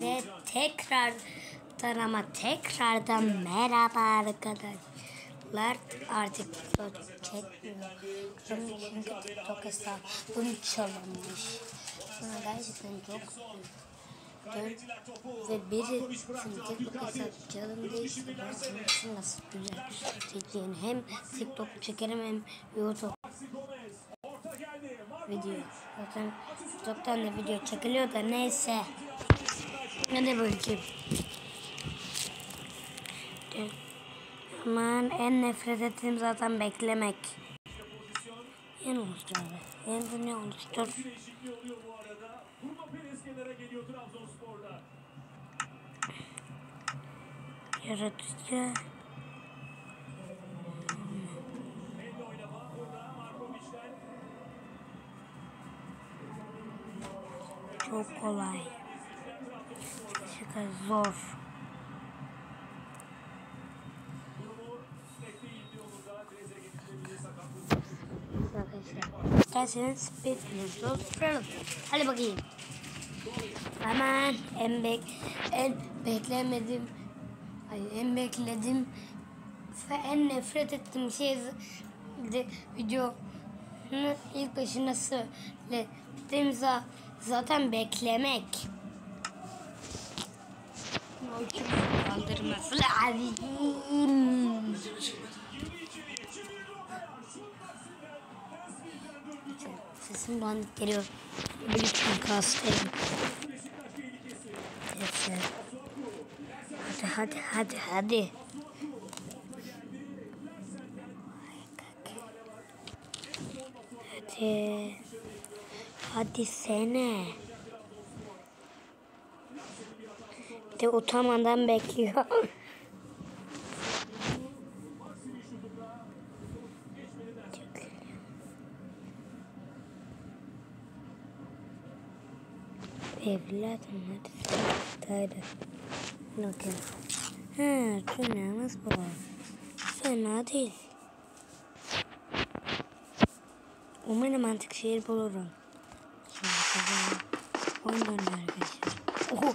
Ve tekrardan ama tekrardan merhaba arkadaşlar. Artık TikTok çekmiyorum. Çünkü TikTok hesabım çalınmış. Buna gerçekten çok üzüldüm. Ve biri TikTok hesabı senin için nasıl güzel çekeceğim. Hem TikTok çekerim hem YouTube video. Zaten TikTok'tan da video çekiliyor da neyse. Hadi bakayım. Aman en nefret ettiğim zaten beklemek. Yeni oluştur abi. Yeni dünya oluştur. Yaratıcı. Çok kolay. Şaka zor. Arkadaşlar. İsterseniz speed. Hadi bakayım. Hemen en bek en beklemedim ay en bekledim ve en nefret ettiğim şey de videonun ilk başına söyledim zaten beklemek. Kaldırması lazım. Sesim bandık geliyor. Bir çünkü hastayım. Neyse. Hadi hadi hadi hadi. Hadi. Hadi sene. De utanmadan bekliyor. Evladım hadi hadi. Bakın. Ha, tünemiz bu. Fena değil. Umarım mantık şehir bulurum. Şimdi kazanım. Oyun dönüyor arkadaşlar. Oho.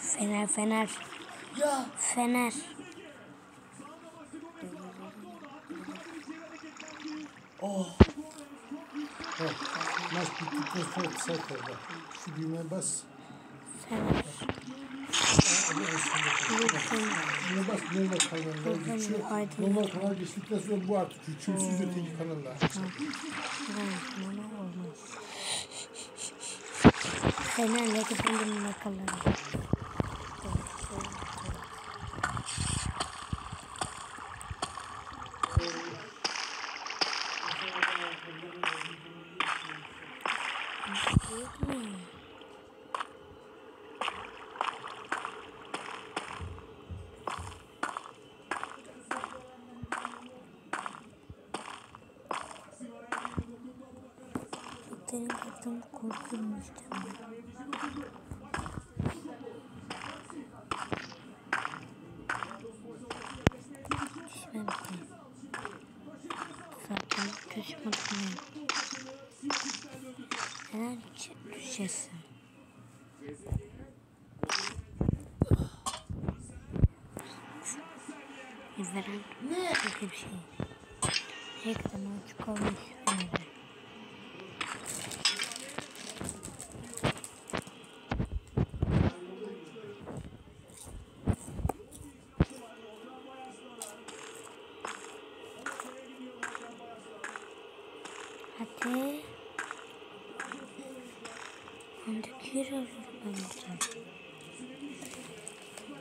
Fener fener. Ya. Fener. Oh. Bak, maç bittikten sonra kısa kaldı. Şu düğmeye bas. Fener. Buna bas, normal kanallar geçiyor. Normal kanal geçtikten sonra bu artık hükümsüz öteki kanallar. Fenerle పైన లేకపోతే మొక్కలు Thank you. Ki. Zaten düşmedim. Neden düşesin? İzlerim. Ne? Kötü bir şey. Ekranı açık olmuş. Evet. bir arıyorum ben buradan.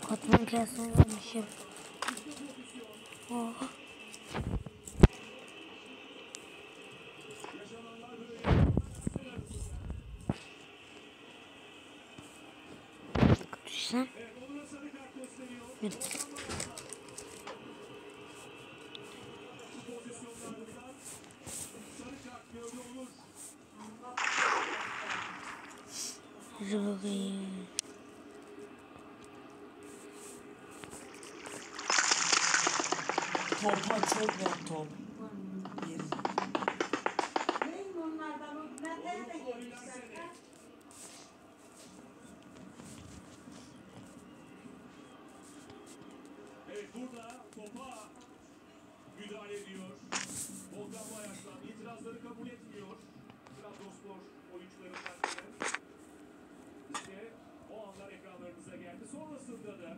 Katman kıyasını vermişim. Oh. Düşsen. Yürü. Topla çok ver top. Yeri. Neyim onlardan o Bülent'e de gelmişler. Evet burada topa müdahale ediyor. Volkan Bayaslan itirazları kabul etmiyor. Trabzonspor oyuncularından. İşte o anlar ekranlarımıza geldi. Sonrasında da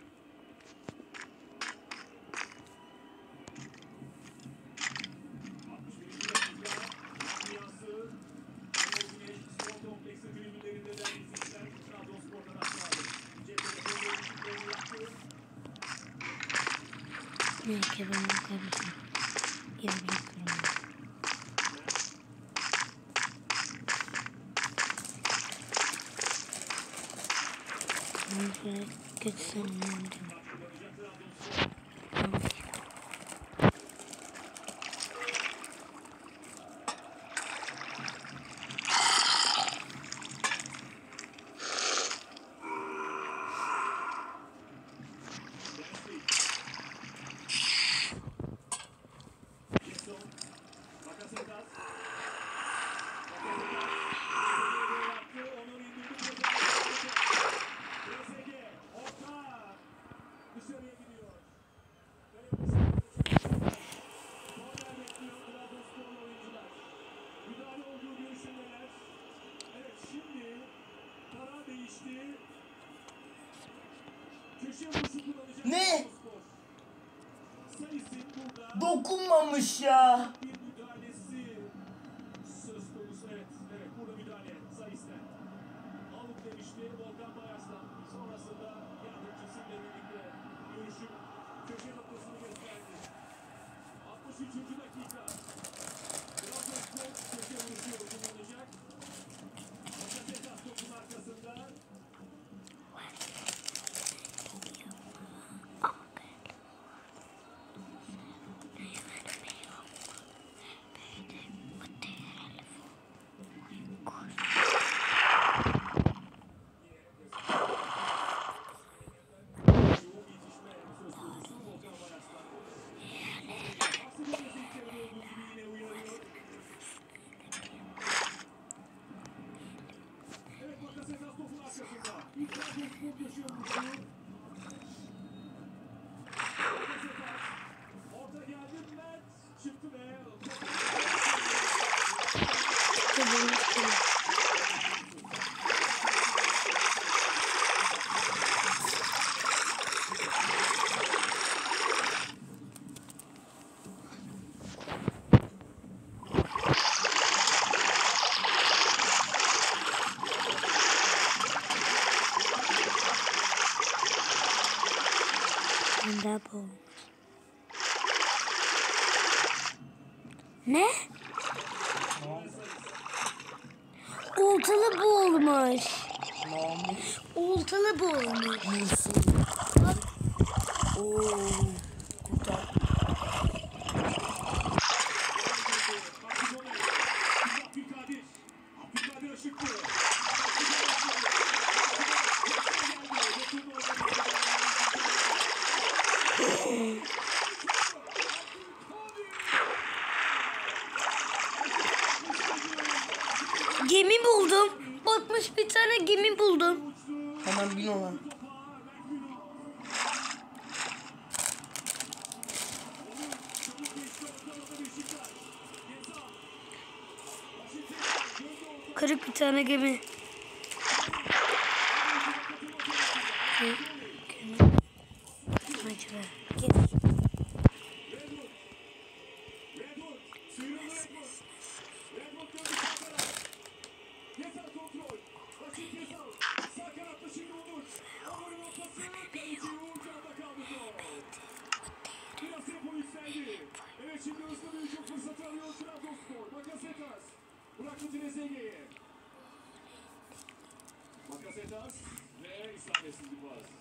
bir kadroyu daha De. Ne ki ben bakarım. Geri bırakıyorum. Ben Ne? Dokunmamış ya. bir müdahalesi Ne? Oltalı bu olmuş. Oltalı bu. Musul. Oo. Kurtar. Abdülkadir. Abdülkadir Işıklı. Gemi buldum. Batmış bir tane gemi buldum. Hemen bin ona. Kırık bir tane gemi. Bırakın Cineze'yi. Makas etaz ve isabetsizlik var.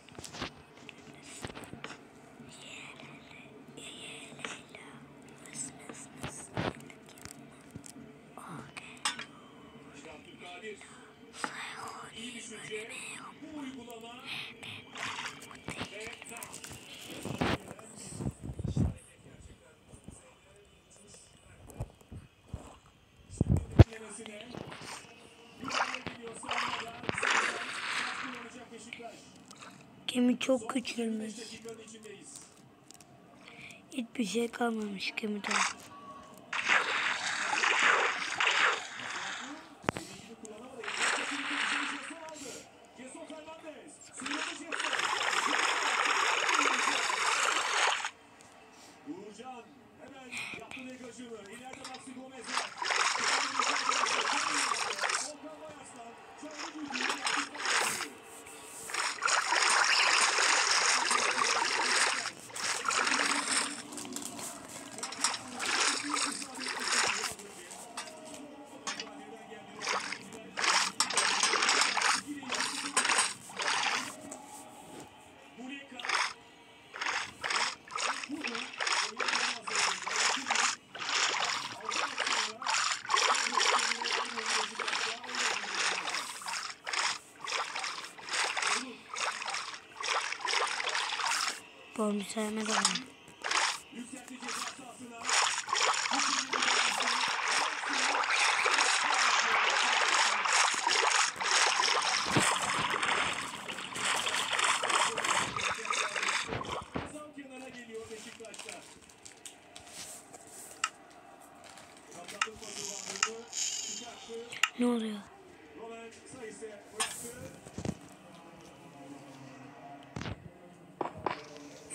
Gemi çok küçülmüş. Hiçbir şey kalmamış gemide. Komiserime de.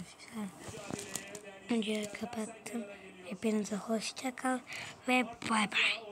arkadaşlar. Önce kapattım. Hepinize hoşça kal ve bay bay.